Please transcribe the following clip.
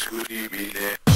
Scooby-Doo.